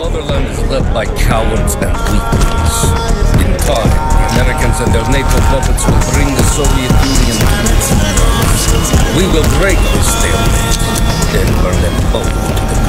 motherland is led by cowards and weaklings. In time, the Americans and their NATO puppets will bring the Soviet Union to its knees. We will break this stalemate, then burn them both to the